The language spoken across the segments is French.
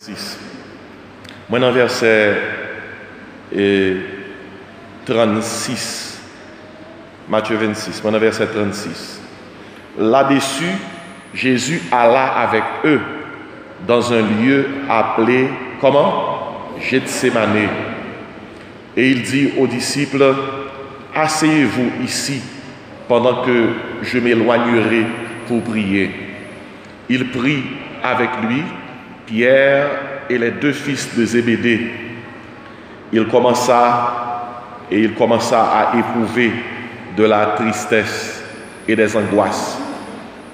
6. Moi, dans verset eh, 36, Matthieu 26, moi, dans verset 36. Là-dessus, Jésus alla avec eux dans un lieu appelé, comment? Gethsemane. Et il dit aux disciples, asseyez-vous ici pendant que je m'éloignerai pour prier. Il prit avec lui Pierre et les deux fils de Zébédée. Il commença et il commença à éprouver de la tristesse et des angoisses.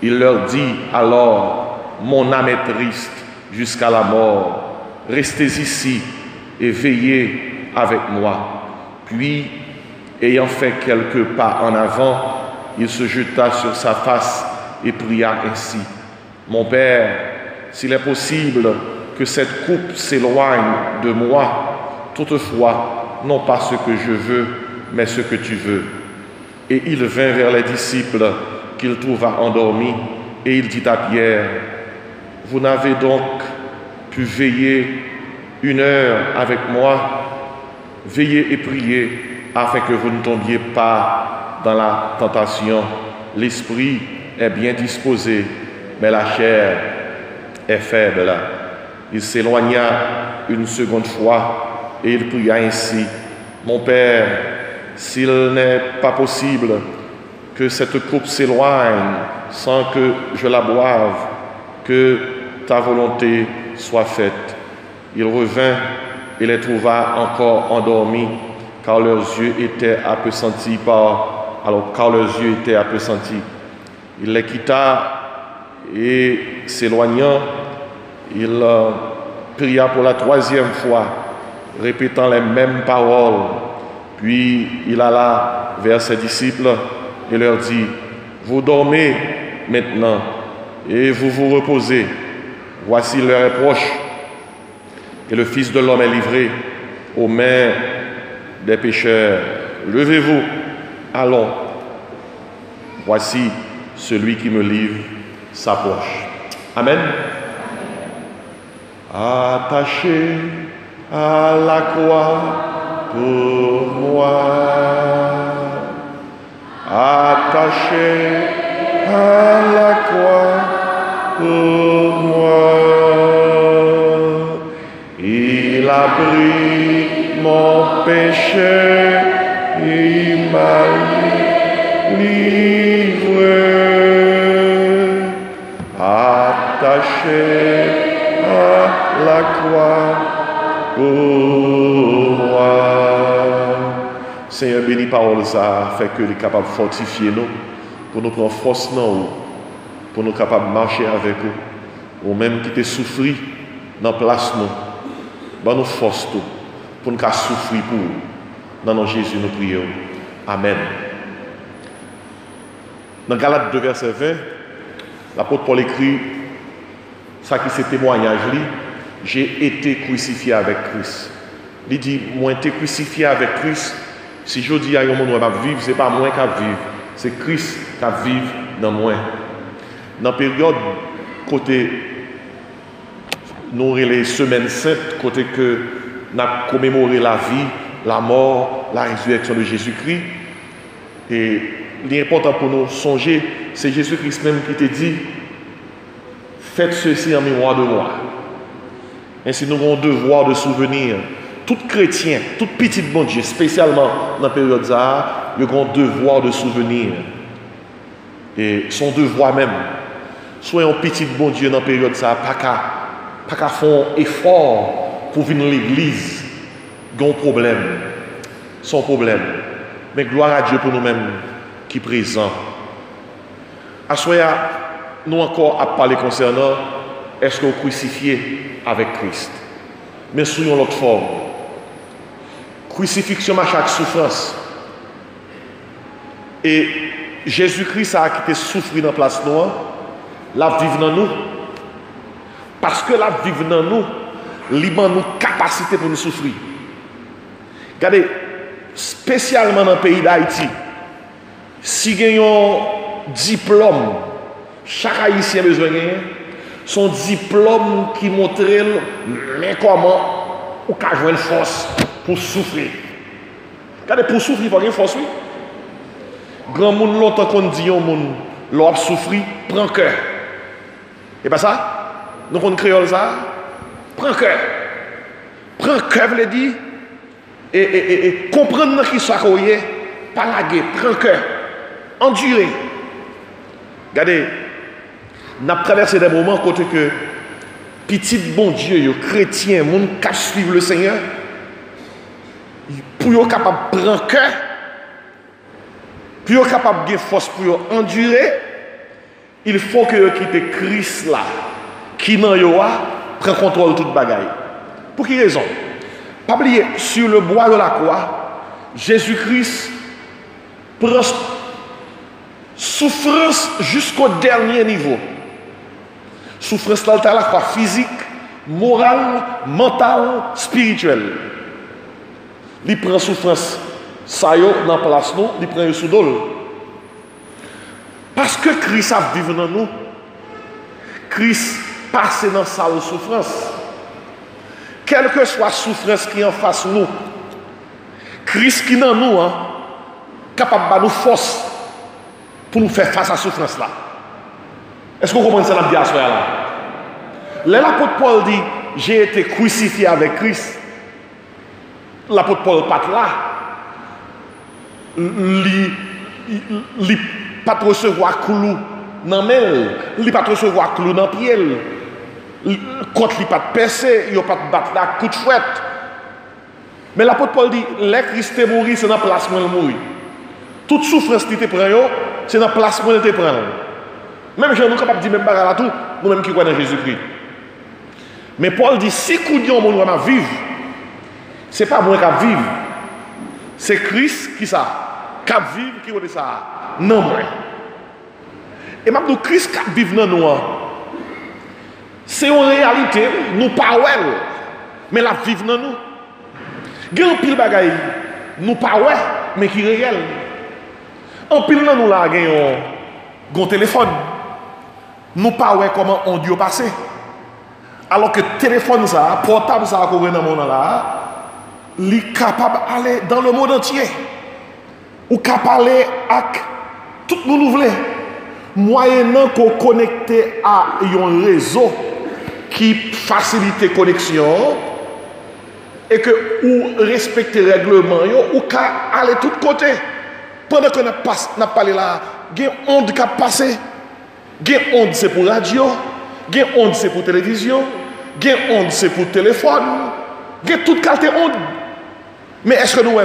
Il leur dit alors, mon âme est triste jusqu'à la mort, restez ici et veillez avec moi. Puis, ayant fait quelques pas en avant, il se jeta sur sa face et pria ainsi, Mon Père, s'il est possible que cette coupe s'éloigne de moi, toutefois, non pas ce que je veux, mais ce que tu veux. Et il vint vers les disciples qu'il trouva endormis, et il dit à Pierre, Vous n'avez donc pu veiller une heure avec moi, veillez et priez afin que vous ne tombiez pas dans la tentation. L'esprit est bien disposé, mais la chair est faible. Il s'éloigna une seconde fois et il pria ainsi, Mon Père, s'il n'est pas possible que cette coupe s'éloigne sans que je la boive, que ta volonté soit faite. Il revint et les trouva encore endormis, car leurs yeux étaient appesantis par, alors car leurs yeux étaient appesantis. Il les quitta et s'éloignant, il euh, pria pour la troisième fois, répétant les mêmes paroles. Puis il alla vers ses disciples et leur dit, vous dormez maintenant et vous vous reposez. Voici l'heure est proche et le Fils de l'homme est livré aux mains des pécheurs. Levez-vous, allons. Voici celui qui me livre s'approche. Amen. Attaché à la croix pour moi. Attaché à la croix pour moi. Il a pris mon péché, il m'a livré. Attaché à la croix pour moi. Seigneur, bénis parole ça, fait que les capables de fortifier nous, pour nous prendre force dans pour nous capables de marcher avec vous, ou même qui te souffri dans la place nous. Nous force tout, pour nous souffrir pour vous. Dans nom Jésus, nous prions. Amen. Dans Galates 2, verset 20, l'apôtre Paul écrit ça qui c'est témoignage, j'ai été crucifié avec Christ. Il dit, moi, été crucifié avec Christ. Si je dis à un monde va vivre, ce n'est pas moi qui vivre, c'est Christ qui vivre dans moi. Dans la période, côté, nous les semaines saintes, côté que nous avons commémoré la vie, la mort, la résurrection de Jésus-Christ. Et l'important pour nous songer, c'est Jésus-Christ même qui te dit, faites ceci en mémoire de moi. Ainsi, nous avons un devoir de souvenir. Tout chrétien, tout petit bon Dieu, spécialement dans la période ça, il a un devoir de souvenir. Et son devoir même, soyons petit bon Dieu dans la période ça, pas qu'à pas qu'à faire effort pour venir à l'église, un problème, son problème. Mais gloire à Dieu pour nous-mêmes qui présent. À nous encore à parler concernant est-ce qu'on crucifié avec Christ. Mais sous une autre forme. Crucifixion à chaque souffrance. Et Jésus-Christ a quitté souffrir dans la place noire, la vivre dans nous. Parce que la vivre dans nous, libre nous capacité pour nous souffrir. Regardez, spécialement dans le pays d'Haïti, si diplôme chaque haïtien a besoin de son diplôme qui mais comment ou qu'a joué une force pour souffrir. Pour souffrir, il faut une force, oui. Grand monde longtemps qu'on dit au monde, l'homme souffrir, prend cœur. Et pas ça? Donc on créole ça, prend cœur. Prend cœur, veut dire, et, et, et, comprendre qui soit pas la guerre, prend cœur, endurer. Regardez, nous avons traversé des moments côté que petit bon Dieu, chrétien, monde qui suivre le Seigneur, pour être capable de prendre cœur, pour être capable de force pour endurer, il faut que quitte Christ là, qui n'en prend contrôle de toute bagaille. Pour quelle raison? Pas oublier, sur le bois de la croix, Jésus-Christ prend souffrance jusqu'au dernier niveau. Souffrance là, physique, morale, mentale, spirituelle. Il prend souffrance, ça y est, dans la place, nous, il prend sous. Parce que Christ a vécu dans nous, Christ passe dans sa souffrance. Quelle que soit la souffrance qui est en face de nous, Christ qui est dans nous, hein, capable de nous force pour nous faire face à la souffrance là. Est-ce que vous comprenez ça la là? L'apôtre Paul dit, j'ai été crucifié avec Christ. L'apôtre Paul pas là. Il pas recevoir clou dans main, il pas recevoir clou dans pied. Quand il pas percé, il pas battre la coup de fouette. Mais l'apôtre Paul dit, les Christ est mort, c'est dans la place où il mourir. Toute souffrance qui te prend, c'est dans la place où il te prend. Même gens nous capables de dire même bagarre à tout, nous-mêmes qui croyons dans Jésus-Christ. Mais Paul dit, si de mon vivre, ce n'est pas moi qui vivre. C'est Christ qui ça. Qui vivre, qui est ça. Non, moi. Et maintenant, Christ qui vivre dans nous, hein. c'est une réalité, nous pas mais la vivre dans nous. Il y a pile nous pas mais qui est réel. En pile nous là, il y a un téléphone. Nous pas comment on dit passer. Alors que téléphone ça, portable ça, dans le il est capable d'aller dans le monde entier. Ou capable d'aller avec tout le monde moyennant qu'on connecte à un réseau qui facilite la connexion et que ou respecter les règlements ou qu'à aller de tous côtés. Pendant qu'on a parlé là, il y a une onde qui a passé. Il y a une onde c'est pour radio, il y a onde c'est pour télévision, il y a onde c'est pour téléphone, il y a toute qualité onde. Mais est-ce que nous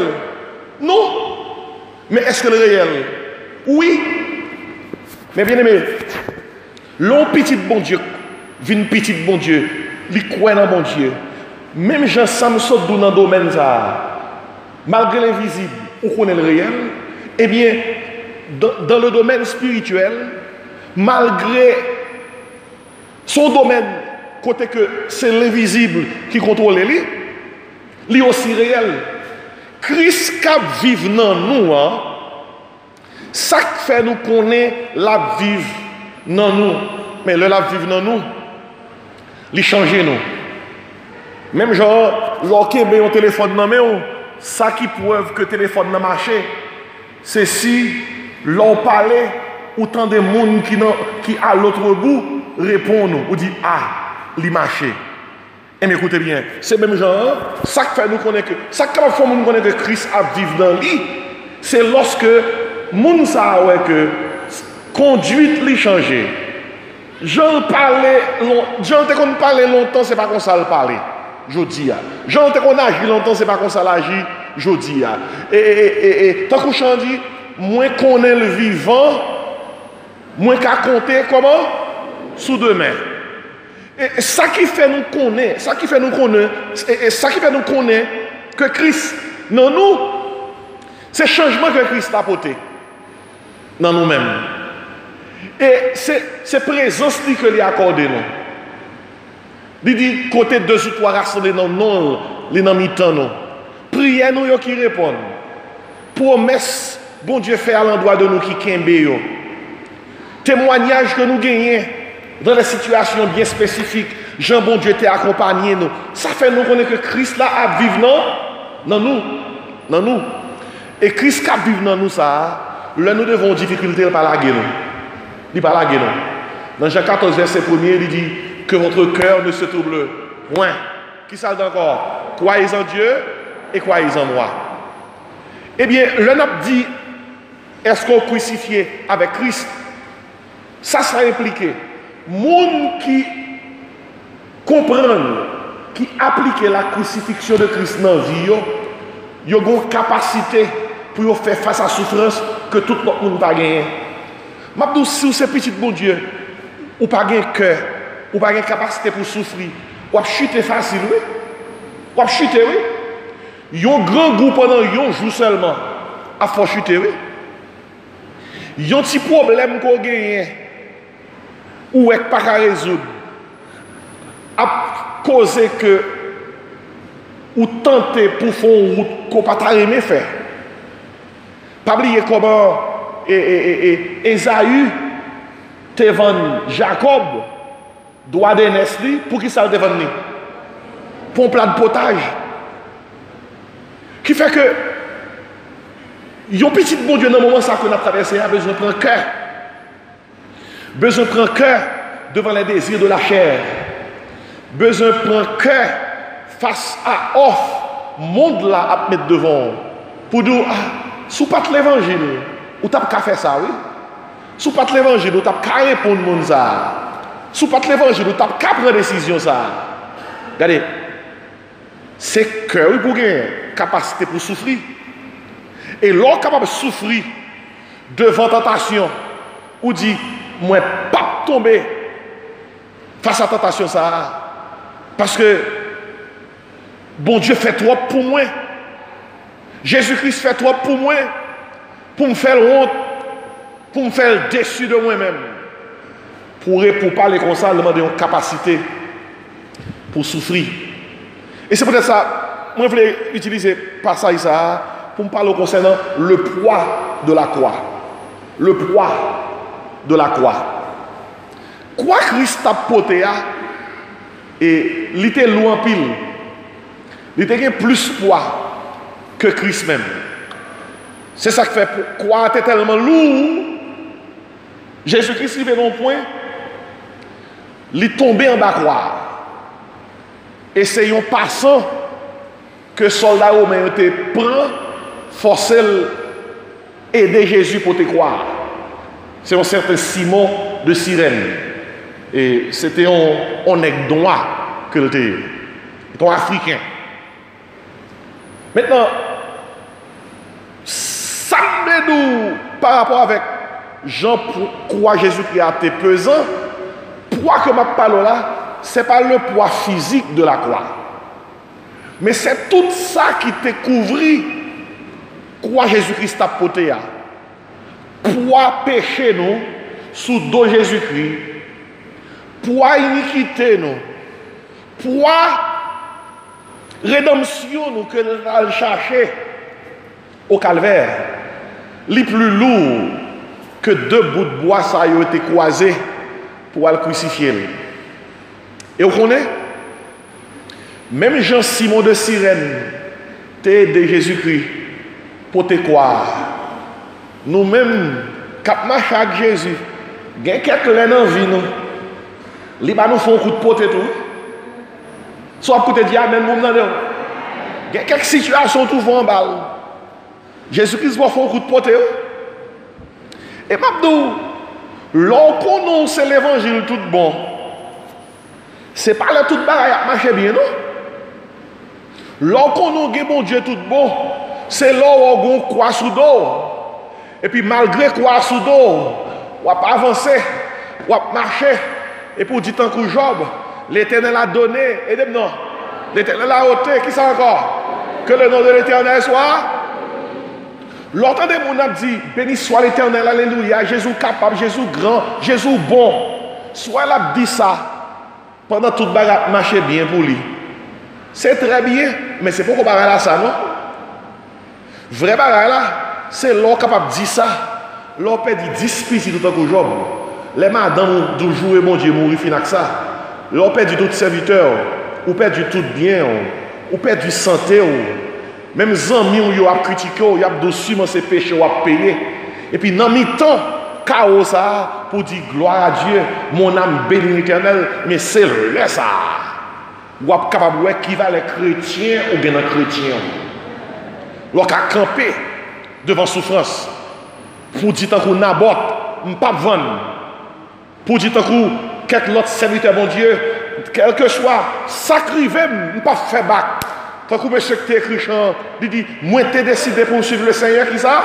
Non. Mais est-ce que le réel? Oui. Mais bien aimé, l'on petit bon Dieu, vin petit bon Dieu, il croit dans bon Dieu. Même Jean Samson dans le domaine malgré l'invisible, on connaît le réel, eh bien, dans, le domaine spirituel, malgré son domaine, côté que c'est l'invisible qui contrôle lui, lui aussi réel. Christ qui vit dans nous, hein, ça fait nous connaître la vive dans nous. Mais le la vive dans nous, il change nous. Même genre, lorsqu'il y a un téléphone dans nous, ça qui prouve que le téléphone n'a marché, c'est si l'on parlait, autant de monde qui, à l'autre bout répondent ou dit Ah, il marché. Et eh, écoutez bien, c'est même genre, ça qui fait nous connaître ça qui fait nous connaître que Christ a vivre dans lui, c'est lorsque moun sa ouais que conduite li changé. Jean parlait, Jean te qu'on parlait longtemps, c'est pas comme ça le parler. Jodi a. Jean te qu'on agit longtemps, c'est pas comme ça l'agit. Jodi a. Et, tant qu'on dit, moins qu'on est le vivant, moins qu'à compter comment? Sous demain. Et ça qui fait nous connaître, ça qui fait nous connaître, et ça qui fait nous connaître que Christ, non nous, c'est le changement que Christ a apporté dans nous-mêmes. Et c'est présence que lui accordé nous. Il dit, côté deux ou trois rassemblés dans non, les dans mi-temps nous. Priez nous qui répondent. Promesse, bon Dieu fait à l'endroit de nous qui kembe. Témoignage que nous gagnons. dans des situations bien spécifiques, Jean bon Dieu t'a accompagné nous. Ça fait nous connaître que Christ là a vivre dans nous. Dans nous. Et Christ qui a vivre dans nous ça, là nous devons difficulté par la gueule. Il pas la gueule. Dans Jean 14 verset 1 il dit que votre cœur ne se trouble point. Qui ça encore? Croyez en Dieu et croyez en moi. Eh bien, l'homme dit est-ce qu'on crucifié avec Christ? Ça, ça implique monde qui comprennent, qui appliquent la crucifixion de Christ dans la vie, ils ont une capacité pour faire face à la souffrance que tout le monde n'a gagné. Je si vous êtes petit bon Dieu, ou pas de cœur, ou pas de capacité pour souffrir, ou chuter facile, oui? Ou chuter, oui? Yon gran group anan yon jou selman, a fò chute we. Yon ti problem ko genyen, ou ek pa ka rezoud, ap koze ke ou tante pou fon route ko pata reme fè. Pabliye koman e, e, e, Ezaü te van Jacob doa denes li pou ki sal te van ni. Pon plat potaj. Qui fait que un petit bon Dieu dans le moment ça qu'on a traversé a besoin de prendre cœur. Besoin de prendre cœur devant les désirs de la chair. Besoin de prendre cœur face à offre monde là à mettre devant. Pour dire, ah, sous pas l'évangile, ou t'as qu'à faire ça, oui? Sous pas l'évangile, ou t'as qu'à répondre monde ça. Sous pas l'évangile, ou t'as qu'à prendre décision ça. Regardez, c'est cœur pour gagner capacité pour souffrir. Et l'homme capable de souffrir devant tentation, ou dit, moi, pas tomber face à tentation ça. Parce que, bon Dieu fait trop pour moi. Jésus-Christ fait trop pour moi pour me faire honte, pour me faire déçu de moi-même. Pour, pour parler comme ça, demander une capacité pour souffrir. Et c'est peut-être ça, moi je voulais utiliser passage ça pour me parler concernant le poids de la croix. Le poids de la croix. Quoi Christ a porté et il était loin pile. Il était plus poids que Christ même. C'est ça qui fait pourquoi es tellement lourd. Jésus-Christ, il fait un point, il est tombé en bas croix. Et c'est un passant que soldat romain te prend, forcé aider Jésus pour te croire. C'est un certain Simon de Sirène. Et c'était un, un noir que était. Un africain. Maintenant, nous, par rapport avec Jean, pourquoi Jésus-Christ a été pesant, poids que je parle là, ce n'est pas le poids physique de la croix. Mais c'est tout ça qui te couvrit quoi Jésus-Christ a porté. Poids péché nous, sous dos Jésus-Christ. Poids iniquité nous. Poids rédemption nous que nous allons chercher au calvaire les plus lourd que deux bouts de bois ça a été croisés pour le crucifier. Et vous connaissez? Même Jean-Simon de Sirène, t'es de Jésus-Christ pour te croire. Nous-mêmes, cap marche avec Jésus, a quelques laines en vie, nous. Les nous font un coup de pote et tout. Soit pour te dire, Amen, nous, il y a quelques situations tout en balle. Jésus-Christ va faire un coup de pote. Et maintenant, lorsqu'on c'est l'évangile tout bon, c'est pas là tout bagaille à marcher bien, non? Lorsqu'on a bon Dieu tout bon, c'est là où on croit sous dos. Et puis malgré croire sous dos, on va avancer, on va marcher. Et pour dire tant que Job, l'éternel a donné, et non, l'éternel a ôté, qui ça encore? Que le nom de l'éternel soit? L'autre de mon a dit, béni soit l'éternel, alléluia, Jésus capable, Jésus grand, Jésus bon. Soit a dit ça, Pendan tout baga mache bien pou li. Se tre bien, men se pou kon baga la sa, non? Vre baga la, se lò kapap di sa, lò pe di dispisi toutan kou job. Le man dan doujou e moun diye moun rifi nak sa. Lò pe di tout serviteur, ou pe di tout bien, ou, ou pe di sante ou. Mem zanmi ou yo ap kritike ou, yo ap dosi man se peche ou ap peye. E pi nan mi tan, chaos pour dire gloire à Dieu, mon âme bénie l'éternel, mais c'est là ça. Ou êtes capable de qui va les chrétiens ou bien les chrétiens. Ou a campé devant souffrance. Pour dire tant qu'on n'aborde, pas vendre. Pour dire tant qu'on quelque autre serviteur, mon Dieu, quel que soit, sacrifié, pas faire bac. Tant que M. T. Christian, il dit, moi, t'es décidé pour suivre le Seigneur, qui ça?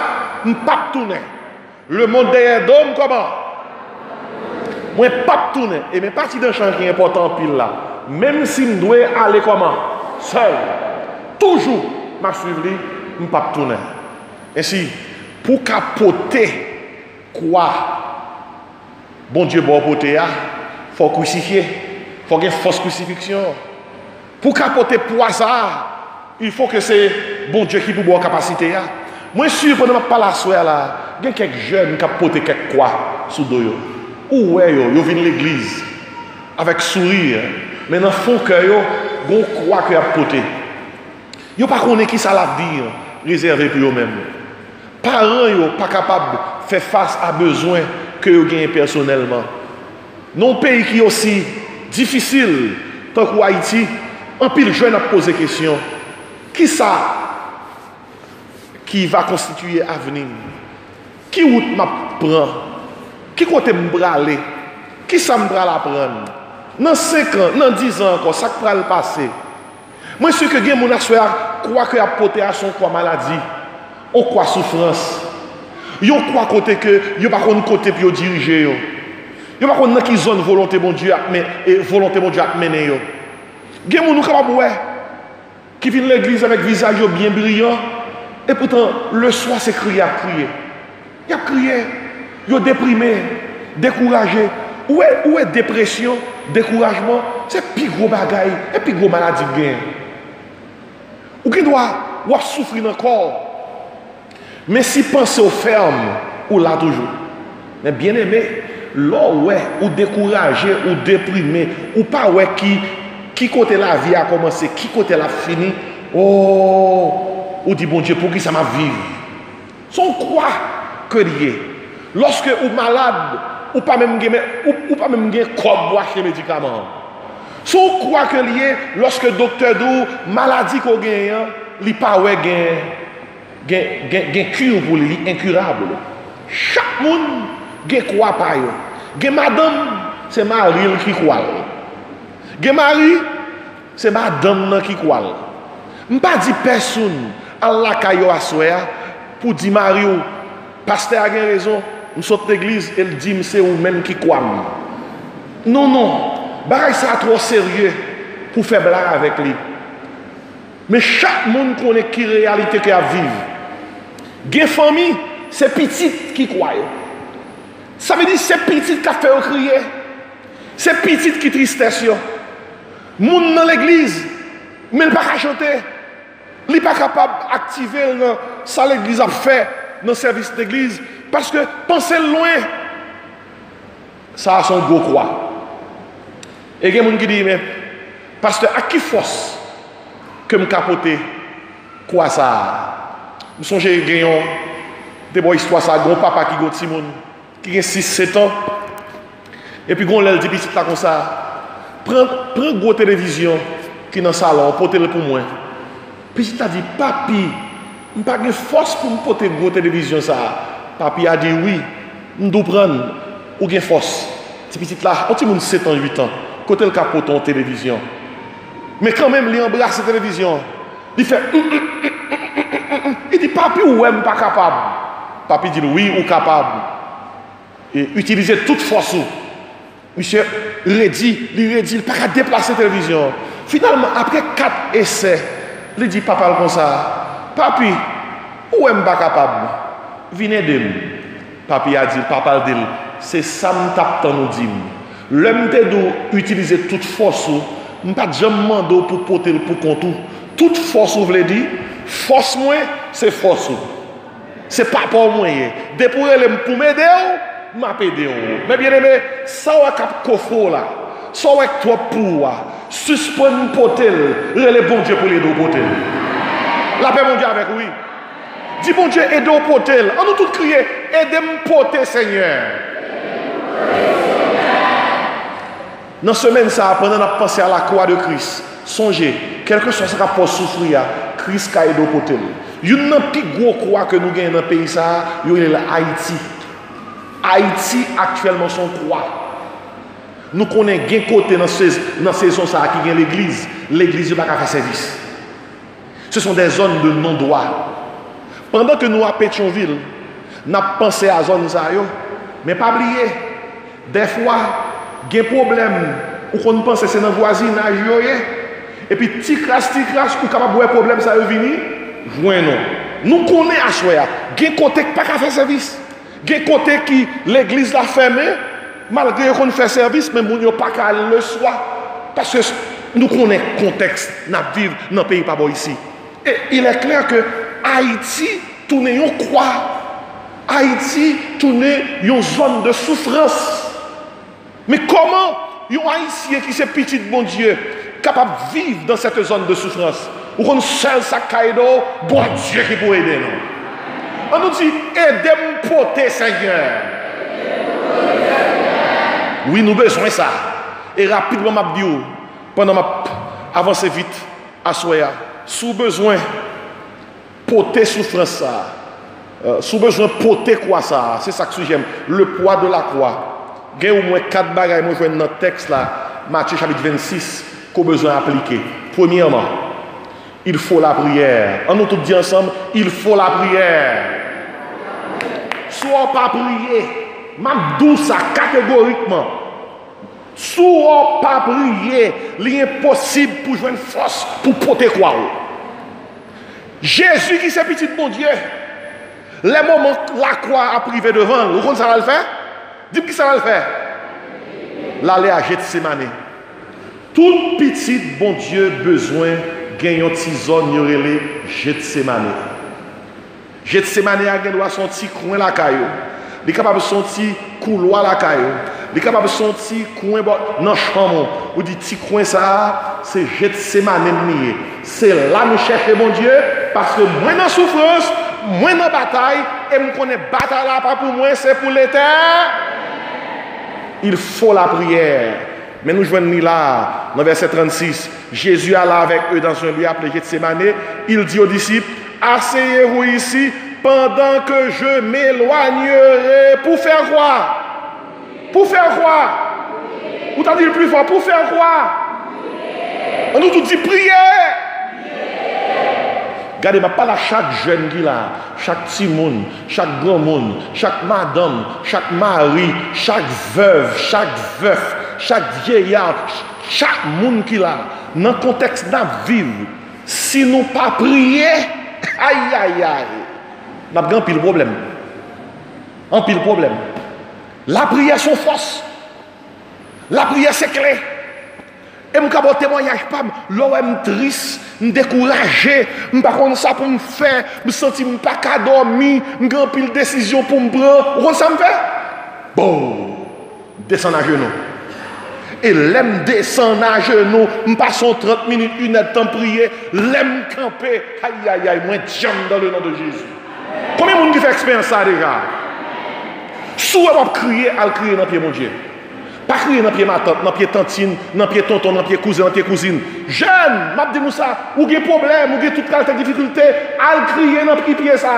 Pas tourner. Le monde derrière d'homme, comment? Moi, pas tourner. Et mes parties d'un champ qui est important pile là. Même si je dois aller comment? Seul. Toujours, ma suivre, je ne pas tourner. Ainsi, pour capoter quoi? Bon Dieu, bon poter, il faut crucifier. Il faut qu'il y ait fausse crucifixion. Pour capoter poison, il faut que c'est bon Dieu qui peut avoir capacité. Moi, je suis pendant je parle là, gen kek jen kap pote kek kwa sou do yo. Ou we yo, yo vin l'eglize, avek sourir, eh. men nan fon ke yo, gon kwa ki ap pote. Yo pa konen ki sa la dir, eh, rezerve pou yo men. Paran yo pa kapab fe fase a bezwen ke yo genye personelman. Non peyi ki yo si, difisil, tan kou Haiti, an pil jen ap pose kesyon. Ki sa ki va konstituye avenin? Qui route m'a prend Qui côté me aller Qui ça me prendre Dans 5 ans, dans 10 ans encore, ça va le passer. Moi, je suis que mon assoir croit que a porté à son quoi maladie, ou quoi souffrance. Yo croit côté que yo pas côté pour diriger yo. Yo pas dans qui zone volonté bon Dieu et volonté bon Dieu a mener yo. Gen moun ouais qui vient l'église avec visage bien brillant, et pourtant, le soir, c'est crier à crier. Il a crié, il a déprimé, découragé. Où est, où est dépression, découragement? C'est plus gros bagaille et plus gros maladie gain. Ou qui doit ou souffrir encore. Mais si penser aux fermes, ou là toujours. Mais bien aimé, là ouais, ou découragé, ou déprimé, ou pas ouais qui qui côté la vie a commencé, qui côté la fini, oh, ou dit bon Dieu, pour qui ça m'a vécu Son quoi? ke liye. Lorske ou malade, ou pa mèm gen, gen kob wache medikaman. Sou kwa ke liye, lorske doktor dou, maladi ko gen yon, li pa we gen, gen, gen, gen kur pou li, li inkurable. Chak moun gen kwa pa yo. Gen madame, se maril ki kwa yo. Gen mari, se madame nan ki kwa yo. Mpa di pesoun, Allah ka yo aswe ya, pou di mari yo, Paste a gen rezon, m sot l'eglize, el di mse ou men ki kwam. Non, non, baray sa tro serye pou feblar avèk li. Me chak moun konen ki realite ki a vive. Gen fami, se pitit ki kwayo. Sa ve di se pitit ka fe ou kriye. Se pitit ki tristesyon. Moun nan l'eglize, men pa ka chote. Li pa kapab aktive nan sa l'eglize ap fe. Dans le service d'église. Parce que penser loin, ça a son gros croix. Et il y a des gens qui disent, mais pasteur, à qui force que me capoter quoi ça? Il y a des histoires, ça, un papa qui a qui a 6-7 ans. Et puis, il dit, petit comme ça. Prends, prends télévision qui est dans le salon, portez-le pour moi. Puis il a dit, papi, je n'ai pas de force pour me porter une télévision. Ça. Papi a dit, oui, je dois prendre, ou une force. C'est petit là, on dit 7 ans, 8 ans, côté le capot en télévision. Mais quand même, il embrasse la télévision. Il fait, il dit, papi, ou est pas capable. Papi dit, oui, ou capable. Et utiliser toute force. Monsieur redit, il redit, il pas déplacer la télévision. Finalement, après quatre essais, il dit, papa, comme ça, Papi, ou m pa kapab? Vine dem. Papi a di, papal del, se sam tap tan ou dim. Lèm te do utilize tout fos ou, m pa jam mando pou potel pou kontou. Tout fos ou vle di, fos mwen, se fos ou. Se pa pou mwen ye. Depouye lèm pou mè de ou, m apè de ou. Mè bien eme, sa wak ap kofo la, sa wak to pou wa, suspon potel, lè le bon dje pou lè do potel. La paix mon Dieu avec oui. Dis bon Dieu, aide au potel. On nous tous crier, aidez-moi poter Seigneur. Dans la semaine, ça, pendant qu'on pensé à la croix de Christ, songez, quelque chose qui a souffrir, Christ a aidé au potel. Il y a une plus gros croix que nous avons dans le pays, ça, c'est Haïti. Haïti, actuellement, son croix. Nous connaissons un côté dans la saison qui est l'église. L'église n'a pas faire service. Ce sont des zones de non-droit. Pendant que nous à Pétionville, nous avons pensé à zone ça, mais pas oublier, des fois, il y a un problème, ou qu'on pense que c'est dans le voisinage, et puis, petit crasse, petit crasse, ou capable de problème, ça va venir, joignons. Nous connaissons à soi, il y a un côté qui n'a pas faire service. Il y a un côté qui l'église l'a fermé, malgré qu'on fait service, mais nous pas qu'à le soir. Parce que nous connaissons le contexte, nous vivons dans le pays pas ici. Et il est clair que Haïti, tourne une croix. Haïti, tourne une zone de souffrance. Mais comment un Haïtien qui s'est petit bon Dieu, capable de vivre dans cette zone de souffrance, ou qu'on seul sa bon Dieu qui peut aider nous. On nous dit, aidez-moi porter Seigneur. Oui, nous besoin ça. Et rapidement, je dis, pendant que avancer vite à Soya, sous besoin porter souffrance ça, euh, sous besoin porter quoi ça, c'est ça que j'aime, le poids de la croix. Il y a au moins quatre bagages, moi je dans notre texte là, Matthieu chapitre 26, qu'on besoin d'appliquer. Premièrement, il faut la prière. On nous tous dit ensemble, il faut la prière. Soit pas prier, même ça catégoriquement. Soit pas prier, l'impossible pour jouer une force pour porter quoi. Jésus qui s'est petit de mon Dieu, les moments la croix a privé devant, vous ça va le faire? Dites qui ça va le faire L'aller à Gethsemane. Tout petit bon Dieu besoin gagner petite zone relé Gethsemane. Gethsemane a doit son petit coin la caillou. Il est capable de sentir couloir la caillou. Il est capable de sentir coin dans la chambre. Ou dit petit coin ça, c'est Gethsemane C'est là nous cherchons mon Dieu parce que moins dans souffrance, moins dans bataille et me connais bataille là pas pour moi, c'est pour l'éternel. Il faut la prière. Mais nous jouons là, dans verset 36, Jésus alla avec eux dans un lieu appelé Gethsemane. Il dit aux disciples, asseyez-vous ici pendant que je m'éloignerai. Pour faire quoi? Pour faire quoi Ou t'as dit le plus fort, pour faire quoi On nous tout dit prier. Regardez, ma parle à chaque jeune qui là, chaque petit monde, chaque grand monde, chaque madame, chaque mari, chaque veuve, chaque veuf, chaque vieillard, chaque monde qui là, dans le contexte de vivre, si nous pas prier, aïe aïe aïe, nous avons un pile problème. Un pile problème. La prière, son force. La prière, c'est clé. Et je suis témoignage, pas, je triste, découragé, je ne sais pas ça pour me faire, je me sens pas qu'à dormir, je n'ai pile décision pour me prendre. Vous ça me fait Bon, descends à genoux. Et l'aime descendre à genoux, je passe 30 minutes, une heure de temps prier, l'aime camper. Aïe, aïe, aïe, moi, j'aime dans le nom de Jésus. Combien de monde qui fait expérience ça déjà Sous va crier, à crier dans le pied, mon Dieu. Pas crier dans pied ma tante, dans pied tantine, dans pied tonton, dans pied cousin, dans pied cousine. Jeune, m'a dit ça, ou des problème, ou des toute qualité de difficulté, al crier dans pied ça.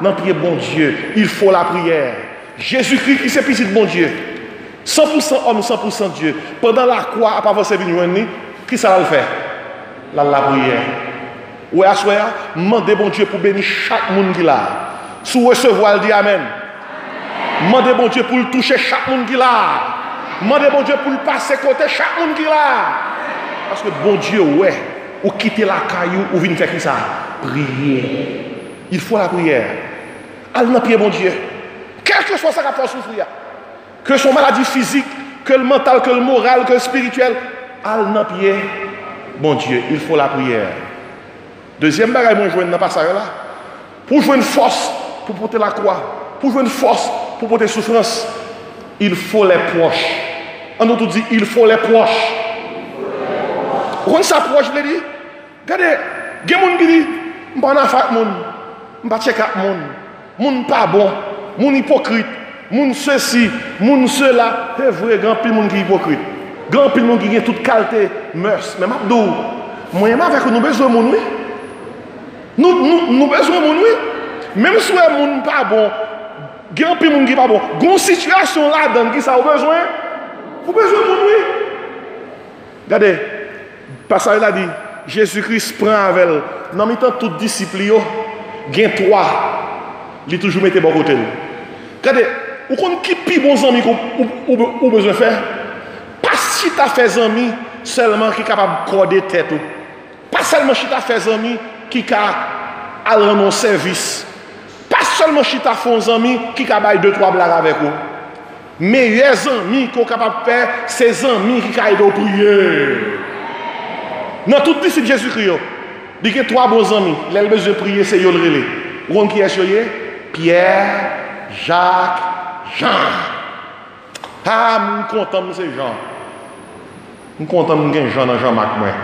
Dans pied bon Dieu, il faut la prière. Jésus-Christ qui s'est petit de bon Dieu. 100% homme, 100% Dieu. Pendant la croix, à part venir qui ça va le faire La, la prière. Ou à soi, demandez bon Dieu pour bénir chaque monde qui l'a. Sous recevoir, dit Amen. Demandez bon Dieu pour toucher chaque monde qui l'a. Demandez bon Dieu pour le passer côté chaque monde qui là. Parce que bon Dieu, ouais, ou quitter la caillou, ou venir faire qui ça? Prier. Il faut la prière. Allez pied, bon Dieu. Quel que soit ça qui fait souffrir. Que son maladie physique, que le mental, que le moral, que le spirituel. Allez pied, bon Dieu. Il faut la prière. Deuxième bagage, moi, je dans passage là. Pour jouer une force, pour porter la croix. Pour jouer une force, pour porter souffrance, il faut les proches. On nous dit, il faut les proches. Quand ça proche, je dis, regardez, il y a des gens qui disent, je ne pas faire moun je ne pas checker moun mon pas bon, mon hypocrite, mon ceci, mon cela. C'est vrai, grand pile monde qui est hypocrite. Grand pile monde qui a toute qualité, mœurs. Mais Mabdou, moi, avec nous besoin de mon oui. Nous, nous, nous besoin de mon oui. Même si nous e pas bon, Gen pi moun ki pa bon. Gon situasyon la dan ki sa ou bezwen. Ou bezwen moun wè. Gade, pasay la di, Jésus-Christ pran avèl. Nan mi tan tout disipli yo, gen toa, li toujou mette bon kote nou. Gade, ou kon ki pi bon zanmi ou, ou, ou, ou bezwen fè? Pas si ta fè zanmi, selman ki kapab kode tèt ou. Pas selman si ta fè zanmi, ki ka al renon servis. solman chita fon zami ki ka bay 2-3 blag avek ou. Meye zami ko kapap pe, se zami ki ka edo priye. Nan tout disip Jezu kriyo, di ke 3 bon zami, lèl bezwe priye se yon rele. Ron ki es yoye? Pierre, Jacques, Jean. Ah, ha, moun kontan moun se Jean. Moun kontan moun gen Jean nan Jean Mac mwen.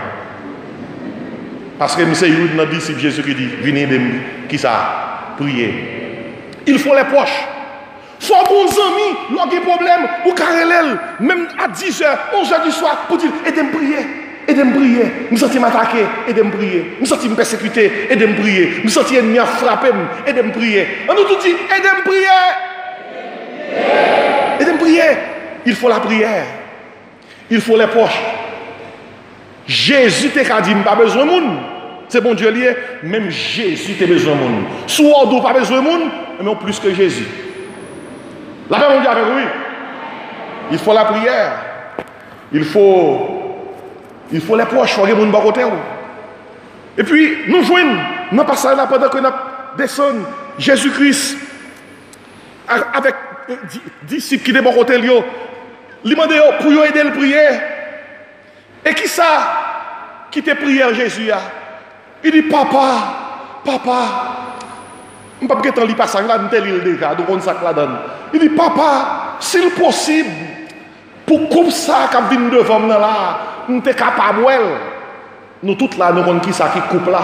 Paske moun se yon nan disip Jezu ki di, vini dem, ki sa? Prier. Il faut les poches. Soit bons amis, l'on a des problèmes, ou carré même à 10h, 11h du soir, pour dire Aidez-moi prier me prier. Je me sens m'attaquer me prier. Je me persécuter me prier. Je me sens ennemi à frapper me prier. On nous dit me prier. Me prier. Il faut la prière. Il faut les poches. Jésus t'a dit, pas besoin de monde. C'est bon Dieu lié. Même Jésus t'a besoin de monde. Sous ordre, pas besoin de monde, mais plus que Jésus. La paix, avec oui. Il faut la prière. Il faut il faut les proches, il les. Et puis, nous jouons dans passage là pendant que nous descendons Jésus-Christ avec disciples qui bon côté, il demande pour aider à prier. Et qui ça qui te prié Jésus Il dit Papa, papa, je ne peux pas lire passage là, je ne déjà, donc on ça là-dedans. Il dit Papa, s'il possible, pour couper ça qui vient devant là, nous sommes capables. Nous tous là, nous qui ça qui coupe là.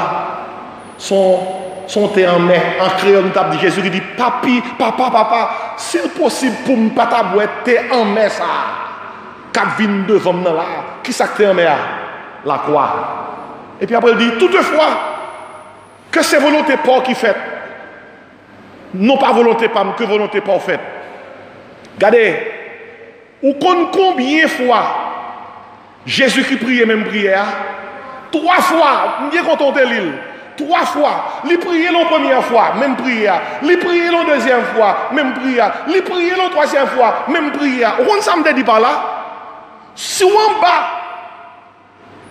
Son, son en main, en créole, nous avons dit Jésus qui dit Papi, papa, papa, c'est possible pour ne pas t'abouer, t'es en main ça. Qui vient devant là. Qui ça que en main La croix. Et puis après, il dit Toutefois, que c'est volonté pas qui fait. Non pas volonté pas, que volonté pas fait. Regardez, ou combien de fois Jésus qui priait même prière, trois fois, bien contenté l'île. Trois fois. Il priait la première fois, même prière. Il priait la deuxième fois, même prière. Il priait la troisième fois, même prière. On me dit par là? Si on bas,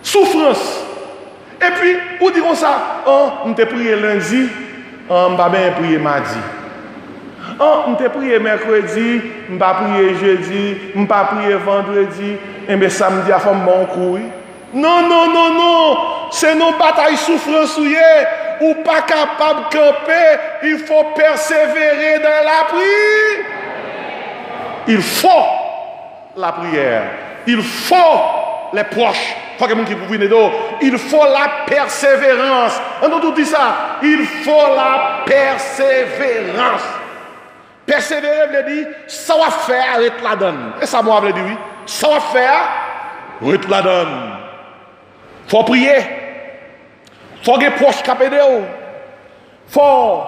souffrance. Et puis, où dit ça? Oh, on te prié lundi, on va bien prier mardi. Oh, on te prié mercredi, on va prier jeudi, on va prier vendredi, et bien samedi à femme bon coup. Non, non, non, non. C'est nos batailles souffrance ou pas capable de camper. Il faut persévérer dans la prière. Il faut la prière. Il faut les proches. Il faut la persévérance. On nous dit ça. Il faut la persévérance. Persévérer veut dire, ça va faire arrête la donne. Et ça moi veut dire oui? Ça va faire, arrête la donne. Faut prier. Faut que proche capé Faut,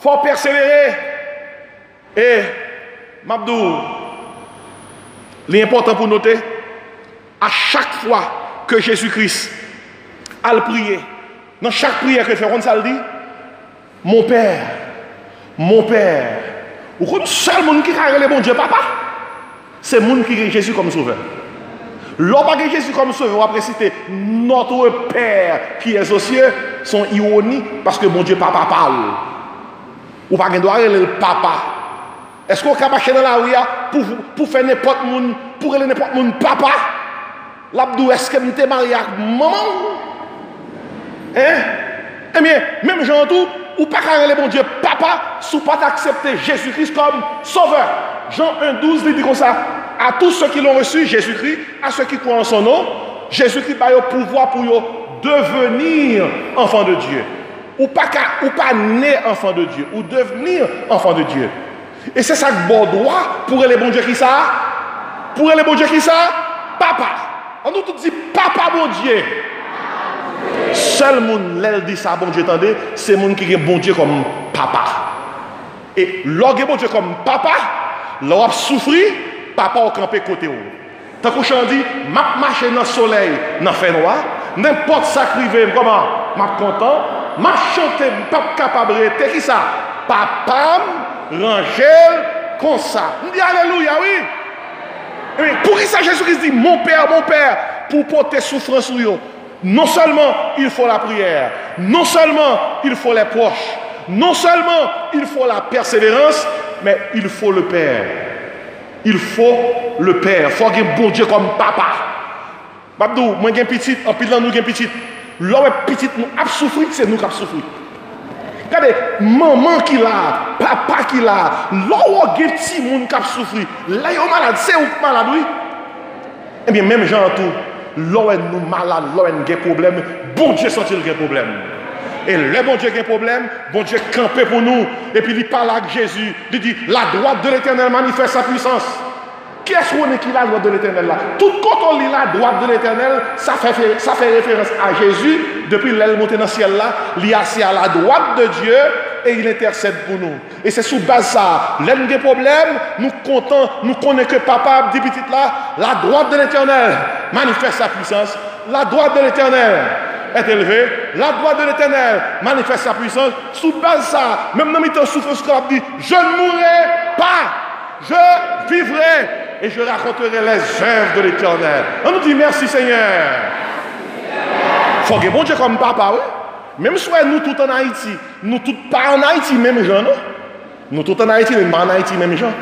faut persévérer. Et, Mabdou, l'important pour noter, à chaque fois que Jésus-Christ a prié, dans chaque prière que fait, on dit, mon Père, mon Père, ou comme seul monde qui a le bon Dieu, papa, c'est le monde qui a Jésus comme sauveur. L'homme qui Jésus comme sauveur, va citer notre Père qui est aux cieux, son ironie parce que mon Dieu papa parle. Ou pas doit le papa. Est-ce qu'on peut marcher dans la rue pour, pour faire n'importe monde, pour aller n'importe monde papa? L'abdou, est-ce que es marié avec maman? Hein? Eh bien, même Jean tout, ou pas carrément bon Dieu, papa, sous pas d'accepter Jésus-Christ comme sauveur. Jean 1, 12, il dit comme ça. À tous ceux qui l'ont reçu, Jésus-Christ, à ceux qui croient en son nom, Jésus-Christ a le pouvoir pour devenir enfant de Dieu. Ou pas, ou pas né enfant de Dieu, ou devenir enfant de Dieu. Et c'est ça que bon droit pour les bons dieux qui ça? Pour les bons dieux qui ça? Papa. On nous tout dit papa bon Dieu. Seul monde l'aile dit ça bon Dieu, attendez, c'est monde qui est bon Dieu comme papa. Et lorsque bon Dieu comme papa, a souffri, papa a campé côté. Tant qu'on dit, m'a marché dans le soleil, dans le noir, n'importe ça privé, comment, m'a content, m'a chanté, pas capable de qui ça? Papa, rangel, comme ça. Alléluia, oui. Pour qui ça Jésus-Christ dit, mon Père, mon Père, pour porter souffrance sur eux. Non seulement il faut la prière, non seulement il faut les proches, non seulement il faut la persévérance, mais il faut le Père. Il faut le Père. Il faut un bon Dieu comme papa. Babdou, moi j'ai un petit, en plus nous j'ai un petit. L'homme petit, nous avons souffert, c'est nous qui avons souffert. Regardez, maman qui l'a, papa qui l'a, qui petit monde qui a souffert. Là, il est malade, c'est malade, oui? Eh bien, même gens tout, l'homme nous malade, qui a problème, bon Dieu sent il a problème. Et le bon Dieu a un problème, bon Dieu campé pour nous. Et puis il parle avec Jésus. Il dit, la droite de l'éternel manifeste sa puissance. Qu'est-ce qu'on est qui la droite de l'éternel là? Tout quand on lit la droite de l'éternel, ça fait, ça fait référence à Jésus. Depuis l'aile montée dans le ciel là, il est assis à la droite de Dieu et il intercède pour nous. Et c'est sous base ça. L'aime des problèmes, nous comptons, nous connaissons que papa dit petit là, la droite de l'éternel manifeste sa puissance. La droite de l'éternel est élevé, la droite de l'éternel manifeste sa puissance. Sous base ça, même dans mes souffrance, dit, je ne mourrai pas, je vivrai et je raconterai les œuvres de l'éternel. On nous dit merci Seigneur. Faut que bon Dieu comme papa, oui. Même si nous tous en Haïti, nous tous pas en Haïti, même gens, non? Nous tous en Haïti, mais pas en Haïti, même gens.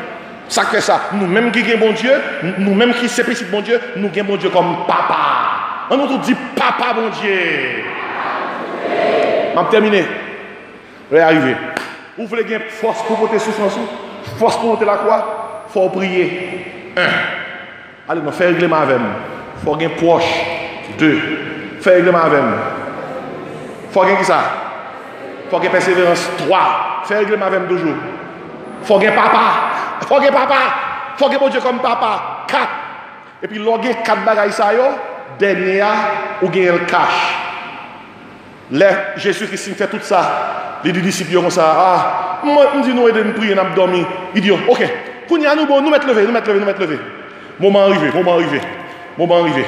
Ça fait ça. Nous-mêmes qui avons bon Dieu, nous-mêmes qui sommes bon Dieu, nous avons bon Dieu comme papa. On nous dit papa bon Dieu. Je vais terminer. Je vais arriver. Vous voulez gagner force pour sous son Force pour monter la croix Il faut prier. Un. Allez, nous faire règlement avec moi. Il faut gagner proche. Deux. Faire règlement avec moi. Il faut gagner qui ça? Faut gagner persévérance. Trois. Faire règlement avec moi toujours. Il faut gagner papa. Faut gagner papa. Faut gagner bon Dieu comme papa. Quatre. Et puis, lorsque quatre bagailles ça, dernier ou gagner le cash. Jésus-Christ fait tout ça. Les disciples comme ça. Ah, moi, je dis nous aider nous prier, nous dormir. Il dit, ok, nous bon, nous mettre lever, nous mettre lever, nous mettre lever. Moment arrivé, moment arrivé, moment arrivé.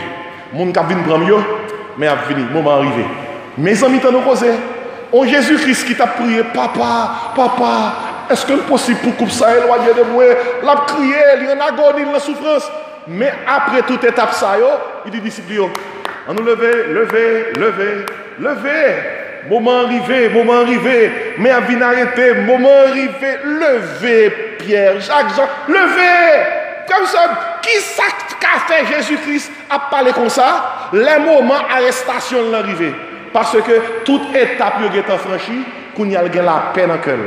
Mon cap vient prendre mieux, mais a venu, moment arrivé. Mes amis, t'en nous causer. On Jésus-Christ qui t'a prié, papa, papa, est-ce que c'est possible pour couper ça éloigner de moi L'a crié, il une agonie, il une souffrance. Mais après toute étape ça, il dit disciples, on nous lever, lever, lever, lever. Moment arrivé, moment arrivé. Mais à arrêter, moment arrivé, lever Pierre, Jacques, Jean, lever. Comme ça, qui ça qu'a fait Jésus-Christ à parler comme ça? Les moments arrestation l'arrivée. Parce que toute étape qui est franchie, qu'on y a la peine en cœur.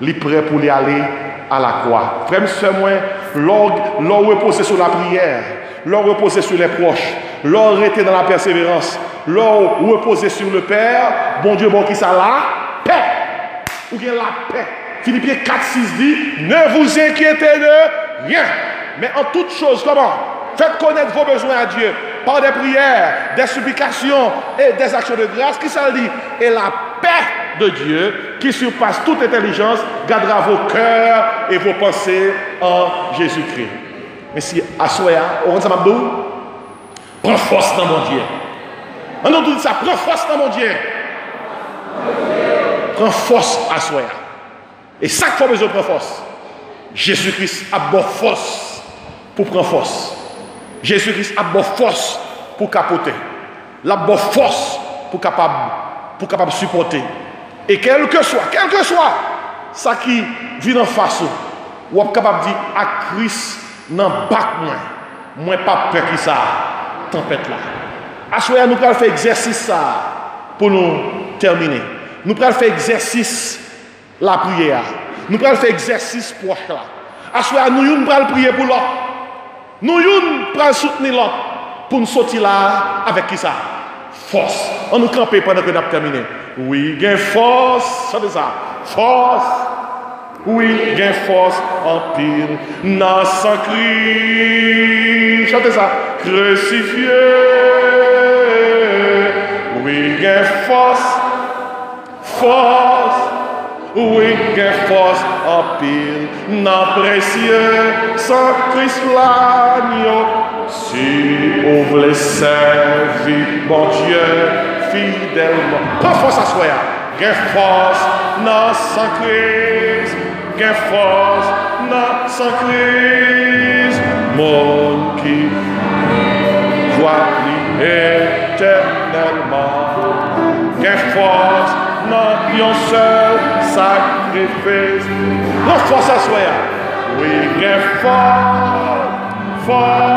Il est prêt pour y aller à la croix. Frère, c'est moi, l'or reposer sur la prière, l'or reposer sur les proches, l'or rester dans la persévérance, l'or reposer sur le Père, bon Dieu, bon qui ça là, paix, ou bien la paix. Philippiens 4, 6 dit, ne vous inquiétez de rien, mais en toute chose, comment? Faites connaître vos besoins à Dieu par des prières, des supplications et des actions de grâce. Qui ça dit? Et la paix de Dieu, qui surpasse toute intelligence, gardera vos cœurs et vos pensées en Jésus-Christ. Mais si ça prends force dans mon Dieu. On nous dit ça, prends force dans mon Dieu. Prends force à Et ça qu'il faut besoin de force. Jésus-Christ a bonne force pour prendre force. Jésus-Christ a bonne force pour capoter. La bonne force pour capable pour capable supporter. Et quel que soit, quel que soit, ça qui vit en face, ou est capable de dire à Christ, non, bac moi, moi pas peur ça, tempête là. Ce nous allons faire exercice ça pour nous terminer. Nous allons faire exercice la prière. Nous allons faire exercice proche là. Aswa nou yon pral priye pou lò. Nou yon pral souteni lò. Pou nou soti la avèk ki sa? Fos. An nou kampe pandan kwen ap termine. Oui gen fos. Chante sa. Fos. Oui gen fos an pil. Nan san kri. Chante sa. Kresifye. Oui gen fos. Fos. Oui gen fos an pil. Nan presye. San kris lanyo. Si ou vle servi bon Dieu fidèlement. Prends force à soi. Gen force nan san Christ. Gen force nan san Christ. Mon qui lui éternellement. Gen force nan yon seul sacrifice. Prends force à soi. Oui, gen force. Force.